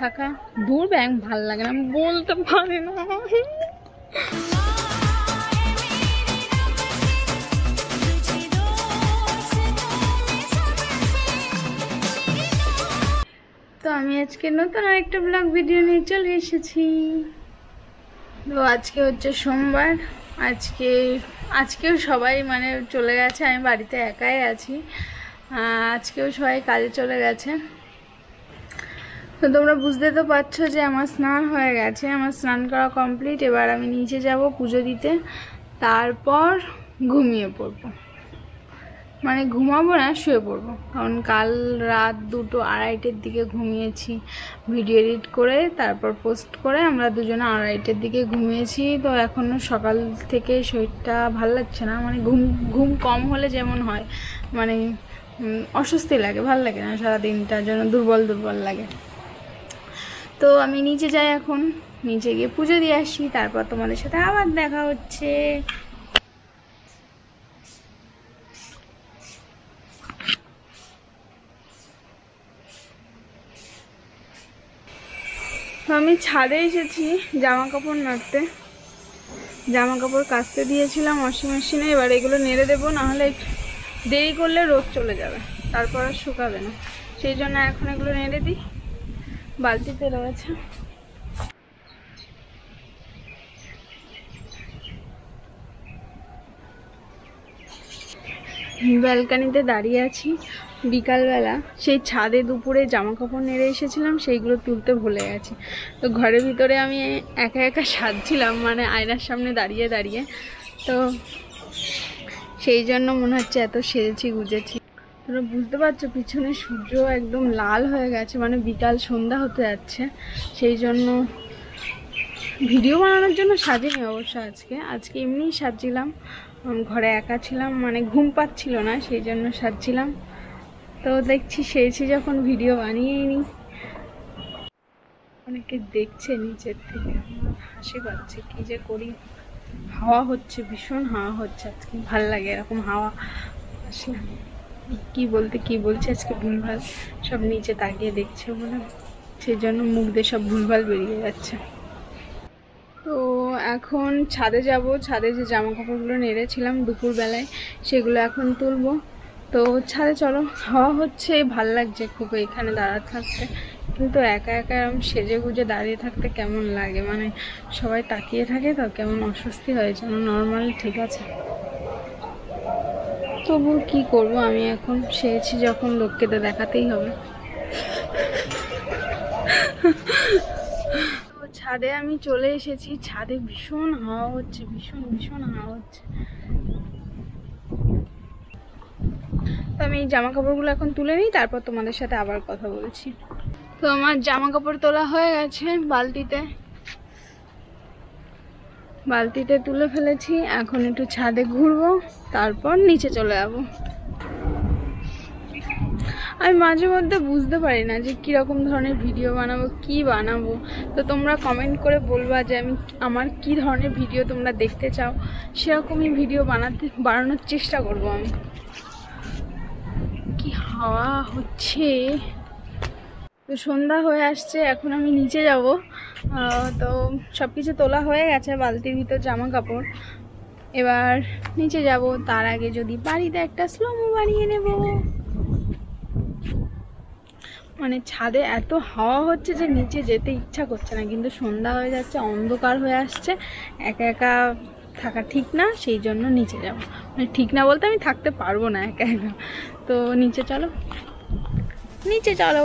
থাকা দূর ব্যাং, ভালো লাগে না। বলতে পারি না। তো আমি আজকে নতুন আরেকটা ব্লগ ভিডিও নিয়ে চলে এসেছি। তো আজকে হচ্ছে সোমবার। আজকে, আজকেও সবাই মানে চলে গেছে। আমি বাড়িতে একাই আছি। আজকেও সবাই কাজে চলে গেছে। তো তোমরা বুঝতে তো পারছ যে আমার স্নান হয়ে গেছে, আমার স্নান করা কমপ্লিট এবার আমি নিচে যাব পুজো দিতে, তারপর ঘুমিয়ে পড়ব। মানে ঘুমাবো না, শুয়ে পড়ব। কারণ কাল রাত দুটো আড়াইটের দিকে ঘুমিয়েছি ভিডিও এডিট করে, তারপর পোস্ট করে আমরা দুজনে আড়াইটের দিকে ঘুমিয়েছি। তো এখনও সকাল থেকে শরীরটা ভালো লাগছে না মানে ঘুম ঘুম কম হলে যেমন হয় মানে অস্বস্তি লাগে, ভালো লাগে না সারাদিনটার জন্য দুর্বল দুর্বল লাগে। তো আমি নিচে যাই এখন। নিচে গিয়ে পুজো দিয়ে আসি, তারপর তোমাদের সাথে আবার দেখা হচ্ছে। আমি ছাদে এসেছি জামা কাপড় নাড়তে। জামা কাপড় কাচতে দিয়েছিলাম ওয়াশিং মেশিনে এবার এগুলো নেড়ে দেবো, নাহলে দেরি করলে রোদ চলে যাবে, তারপর আর শুকাবে না। সেই জন্য এখন এগুলো নেড়ে দিই। বালতিতে রয়েছে। ব্যালকানিতে দাঁড়িয়ে আছি। বিকালবেলা সেই ছাদে দুপুরে জামা কাপড় নেড়ে এসেছিলাম, সেইগুলো তুলতে ভুলে গেছি। তো ঘরের ভিতরে আমি একা একা সাজছিলাম মানে আয়নার সামনে দাঁড়িয়ে দাঁড়িয়ে। তো সেই জন্য মনে হচ্ছে এত সেজেছি, গুজেছি। তোমরা বুঝতে পারছ, পিছনে সূর্য একদম লাল হয়ে গেছে মানে বিকাল সন্ধ্যা হতে যাচ্ছে। সেই জন্য ভিডিও বানানোর জন্য সাজিনি অবশ্য আজকে। আজকে এমনিই সাজছিলাম। ঘরে একা ছিলাম মানে ঘুম পাচ্ছিল না, সেই জন্য সাজছিলাম। তো দেখছি সেরেছি যখন ভিডিও বানিয়েই নি, অনেকে দেখছে নিচের থেকে। হাসি পাচ্ছে, কি যে করি। হাওয়া হচ্ছে, ভীষণ হাওয়া হচ্ছে আজকে। ভালো লাগে এরকম হাওয়া আসলে কি বলতে, কি বলছে আজকে ভুলভাল সব নিচে তাকিয়ে দেখছে বলে সেই জন্য মুখ দিয়ে সব ভুলভাল বেরিয়ে যাচ্ছে। তো এখন ছাদে যাব, ছাদে যে জামা কাপড়গুলো নেড়েছিলাম দুপুরবেলায়, সেগুলো এখন তুলবো। তো ছাদে চলো, হাওয়া হচ্ছে, ভালো লাগছে খুব এখানে দাঁড়াতে থাকতে। কিন্তু একা একা এরকম সেজে গুজে দাঁড়িয়ে থাকতে কেমন লাগে? মানে সবাই তাকিয়ে থাকে তো, কেমন অস্বস্তি হয় যেন। নর্মাল ঠিক আছে। তবু কি করব? আমি এখন সেরেছি যখন লোককে তো দেখাতেই হবে। ছাদে আমি চলে এসেছি। ছাদে ভীষণ হাওয়া হচ্ছে, ভীষণ ভীষণ হাওয়া হচ্ছে। তো আমি এই জামা কাপড়গুলো এখন তুলে নিই, তারপর তোমাদের সাথে আবার কথা বলছি। তো আমার জামা কাপড় তোলা হয়ে গেছে বালতিতে। বালতিতে তুলে ফেলেছি। এখন একটু ছাদে ঘুরবো, তারপর নিচে চলে যাব। আমি মাঝে মধ্যে বুঝতে পারি না যে কীরকম ধরনের ভিডিও বানাবো, কি বানাবো। তো তোমরা কমেন্ট করে বলবা যে আমি আমার কি ধরনের ভিডিও তোমরা দেখতে চাও। সেরকমই ভিডিও বানাতে, বানানোর চেষ্টা করব আমি। কি হাওয়া হচ্ছে। তো সন্ধ্যা হয়ে আসছে, এখন আমি নিচে যাব। তো সব কিছু তোলা হয়ে গেছে, বালতির ভিতর জামা কাপড় এবার নিচে যাব, তার আগে যদি বাড়িতে একটা স্লোমো বানিয়ে নেব। মানে ছাদে এত হাওয়া হচ্ছে যে নিচে যেতে ইচ্ছা করছে না, কিন্তু সন্ধ্যা হয়ে যাচ্ছে, অন্ধকার হয়ে আসছে, একা একা থাকা ঠিক না, সেই জন্য নিচে যাব। মানে ঠিক না বলতে আমি থাকতে পারব না একা একা। তো নিচে চলো। নিচে চলো।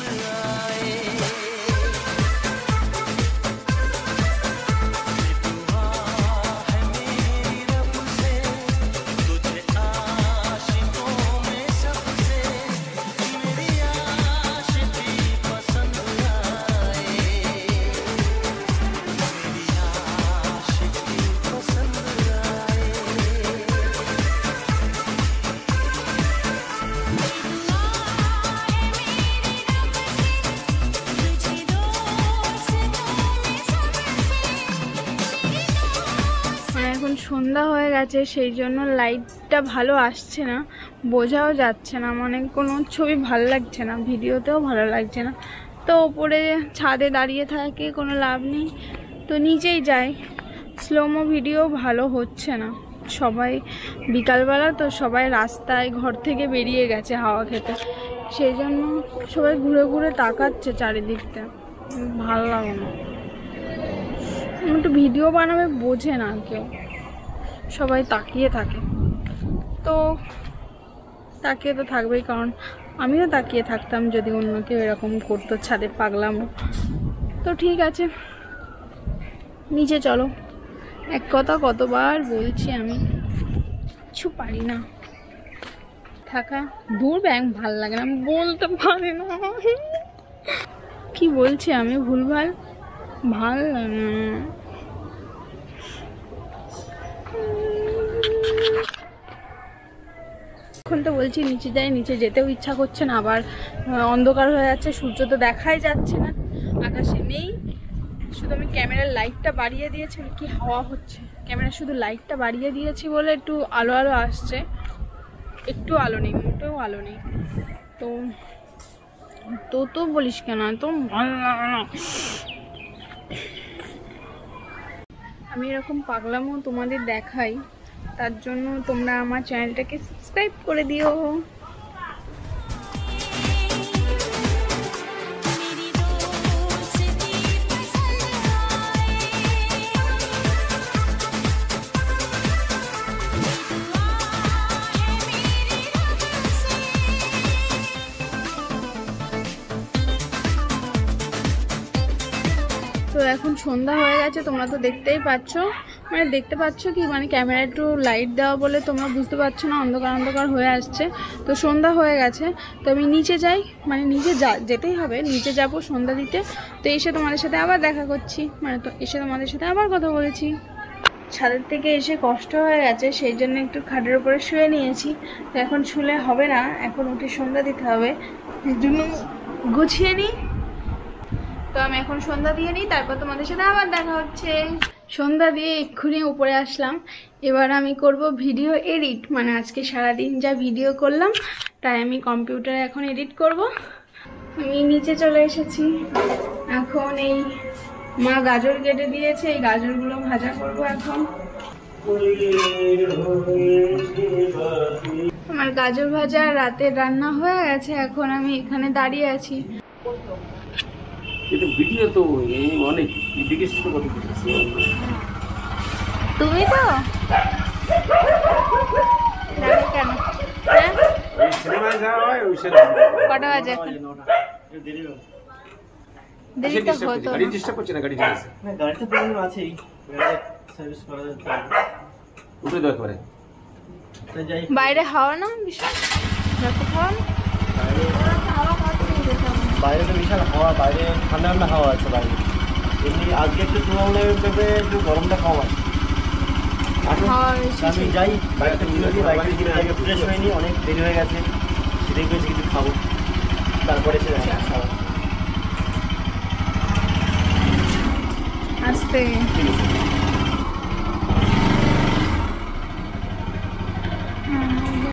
সন্ধ্যা হয়ে গেছে, সেই জন্য লাইটটা ভালো আসছে না। বোঝাও যাচ্ছে না মানে কোনো ছবি ভালো লাগছে না, ভিডিওতেও ভালো লাগছে না। তো ওপরে ছাদে দাঁড়িয়ে থাকে, কোনো লাভ নেই। তো নিচেই যাই। স্লোমো ভিডিও ভালো হচ্ছে না। সবাই বিকালবেলা তো সবাই রাস্তায় ঘর থেকে বেরিয়ে গেছে হাওয়া খেতে। সেই জন্য সবাই ঘুরে ঘুরে তাকাচ্ছে চারিদিকটা। ভালো লাগে না একটু ভিডিও বানাবে, বোঝে না কেউ। সবাই তাকিয়ে থাকে। তো তাকিয়ে তো থাকবেই, কারণ আমিও তাকিয়ে থাকতাম যদি অন্য কেউ এরকম করতো ছাদে পাগলাম। তো ঠিক আছে, নিচে চলো। এক কথা কতবার বলছি আমি, কিছু পারি না। থাকা দূর ব্যাং ভালো লাগে না বলতে পারি না। কি বলছি আমি, ভুলভাল? ভালো লাগে না। এখন তো বলছি, নিচে যাই, নিচে যেতেও ইচ্ছা করছে না, আবার অন্ধকার হয়ে যাচ্ছে, সূর্য তো দেখাই যাচ্ছে না, আকাশে নেই। শুধু আমি ক্যামেরার লাইটটা বাড়িয়ে দিয়েছি কি হাওয়া হচ্ছে। ক্যামেরা শুধু লাইটটা বাড়িয়ে দিয়েছি বলে একটু আলো আলো আসছে। একটু আলো নেই, মোটেও আলো নেই। তো তো তো বলিস কেন তো আমি এরকম পাগলামও তোমাদের দেখাই। তার জন্য তোমরা আমার চ্যানেলটাকে সাবস্ক্রাইব করে দিও। তো এখন সন্ধ্যা হয়ে গেছে, তোমরা তো দেখতেই পাচ্ছ। মানে দেখতে পাচ্ছ কি মানে ক্যামেরা একটু লাইট দেওয়া বলে তোমরা বুঝতে পারছ না, অন্ধকার অন্ধকার হয়ে আসছে। তো সন্ধ্যা হয়ে গেছে, তো আমি নিচে যাই মানে নিচে যা, যেতেই হবে, নিচে যাব সন্ধ্যা দিতে। তো এসে তোমাদের সাথে আবার দেখা করছি মানে তো এসে তোমাদের সাথে আবার কথা বলেছি। ছাদের থেকে এসে কষ্ট হয়ে গেছে, সেই জন্য একটু খাটের উপরে শুয়ে নিয়েছি। তো এখন শুলে হবে না, এখন উঠে সন্ধ্যা দিতে হবে। এই জন্য গুছিয়ে নিই। তো আমি এখন সন্ধ্যা দিয়ে নিই, তারপর তোমাদের সাথে আবার দেখা হচ্ছে। সন্ধ্যা দিয়ে এক্ষুনি উপরে আসলাম। এবার আমি করব ভিডিও এডিট। মানে আজকে সারাদিন যা ভিডিও করলাম, তাই আমি কম্পিউটারে এখন এডিট করব। আমি নিচে চলে এসেছি। এখন এই মা গাজর কেটে দিয়েছে, এই গাজরগুলো ভাজা করব এখন। আমার গাজর ভাজা রাতের রান্না হয়ে গেছে, এখন আমি এখানে দাঁড়িয়ে আছি। কিন্তু ভিডিও তো এই অনেক তো কত তুমি তো? কেন? হ্যাঁ? হয় কটা বাজে? তো গাড়ি ডিস্টার্ব করছে না গাড়ি গাড়িতে প্রবলেম আছেই। সার্ভিস করা যেতে উঠে বাইরে হাওয়া না বিশাল হাওয়া না বাইরে হাওয়া খাওয়াতে নিয়ে যেতে হবে। বাইরে তো বিশাল হাওয়া বাইরে ঠান্ডা ঠান্ডা হাওয়া আছে বাইরে। এমনি আজকে একটু তুলনামূলক ভেবে একটু গরমটা কম আছে। আমি যাই বাইকটা তুলে দিই বাইকটা কিনে আগে ফ্রেশ হয়নি অনেক দেরি হয়ে গেছে। সেটাই করেছি কিছু খাব। তারপরে সে আবার। আস্তে।